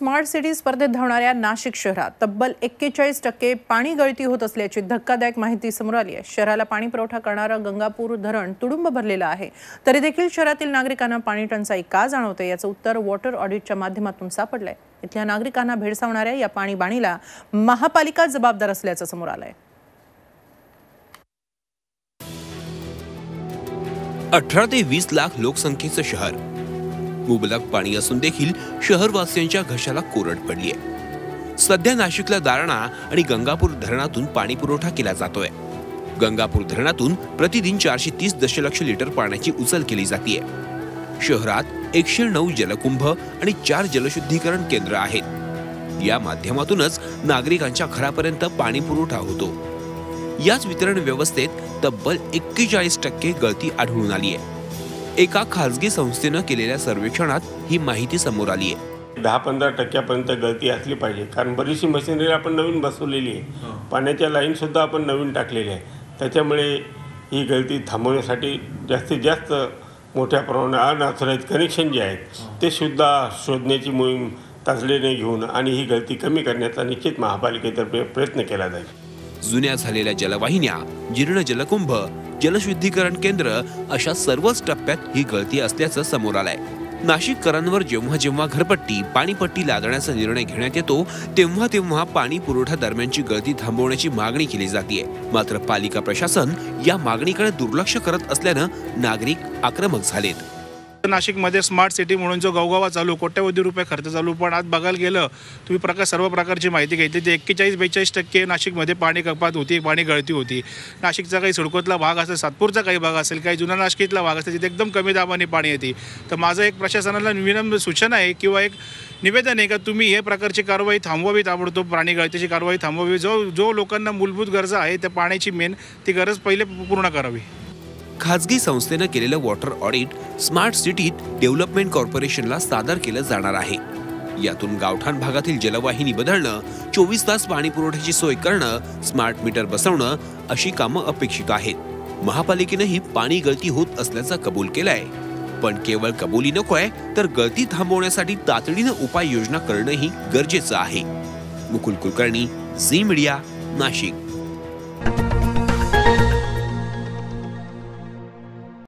Smart city स्पर्धेत धावणाऱ्या नाशिक शहरात तब्बल एक्केचाळीस टक्के पाणी गळती होत असल्याची धक्कादायक माहिती समोर आली आहे. शहराला पाणी पुरवठा करणारं गंगापूर धरण तुडुंब भरलेलं आहे. तरी देखील शहरातील नागरिकांना पाणी टंचाई का जाणवते याचं उत्तर वॉटर ऑडिटच्या माध्यमातून सापडलंय. इथल्या नागरिकांना भेडसावणाऱ्या या पाणी बाणीला महापालिका जबाबदार असल्याचं समोर आलंय. अठरा ते वीस लाख लोकसंख्येचं शहर मुबलक पाणी असून देखील शहरवासियांच्या घशाला कोरड पडली आहे सध्या नाशिकला दारणा आणि गंगापूर धरणातून पाणी पुरवठा केला जातोय. गंगापूर धरणातून प्रतिदिन चारशे तीस दशलक्ष लिटर पाण्याची उचल केली जाते शहरात एकशे नऊ जलकुंभ आणि चार जलशुद्धीकरण केंद्र आहेत. या माध्यमातूनच नागरिकांच्या घरापर्यंत पाणी पुरवठा होतो. याच वितरण व्यवस्थेत तब्बल एक्केचाळीस टक्के गळती आढळून आली आहे एका खासगी संस्थेनं केलेल्या सर्वेक्षणात ही माहिती समोर आली आहे. दहा पंधरा टक्क्यापर्यंत गळती असली पाहिजे. कारण बरीचशी मशिनरी आपण नवीन बसवलेली आहे. पाण्याच्या लाईनसुद्धा आपण नवीन टाकलेल्या आहे त्याच्यामुळे ही गळती थांबवण्यासाठी जास्तीत जास्त मोठ्या प्रमाणात अनऑथराईज कनेक्शन जे आहेत ते सुद्धा शोधण्याची मोहीम तातडीने घेऊन आणि ही गळती कमी करण्याचा निश्चित महापालिकेतर्फे प्रयत्न केला जाईल. जुन्या झालेल्या जलवाहिन्या जीर्ण जलकुंभ जलशुद्धीकरण केंद्र अशा सर्वच टप्प्यात ही गळती असल्याचं समोर आलंय. नाशिककरांवर जेव्हा जेव्हा घरपट्टी पाणीपट्टी लादण्याचा निर्णय घेण्यात येतो तेव्हा तेव्हा पाणी पुरवठा दरम्यानची गळती थांबवण्याची मागणी केली जाते मात्र पालिका प्रशासन या मागणीकडे दुर्लक्ष करत असल्यानं नागरिक आक्रमक झालेत. नाशिकमध्ये स्मार्ट सिटी म्हणून जो गवगवा चालू कोट्यवधी रुपये खर्च चालू. पण आज बघायला गेलं तुम्ही प्रकार सर्व प्रकारची माहिती घेतली. ते एक्केचाळीस बेचाळीस टक्के नाशिकमध्ये पाणी कपात होती पाणी गळती होती. नाशिकचा काही सुडकोतला भाग असेल सातपूरचा काही भाग असेल काही जुना नाशिकीतला भाग असेल तिथे एकदम कमी दाबाने पाणी येते. तर माझं एक प्रशासनाला विनम्र सूचना आहे किंवा एक निवेदन आहे का तुम्ही हे प्रकारची कारवाई थांबवावी ताबडतोब पाणी गळतीची कारवाई थांबवावी. जो जो लोकांना मूलभूत गरजा आहे त्या पाण्याची मेन ती गरज पहिले पूर्ण करावी. खाजगी संस्थेनं केलेलं वॉटर ऑडिट स्मार्ट सिटीत डेव्हलपमेंट कॉर्पोरेशनला सादर केलं जाणार आहे. यातून गावठाण भागातील जलवाहिनी बदलणं चोवीस तास पाणी पुरवठ्याची सोय करणं स्मार्ट मीटर बसवणं अशी कामं अपेक्षित आहेत. महापालिकेनंही पाणी गळती होत असल्याचा कबूल केलाय. पण केवळ कबुली नकोय तर गळती थांबवण्यासाठी तातडीनं उपाययोजना करणंही गरजेचं आहे. Mukul Kulkarni Zee media Nashik.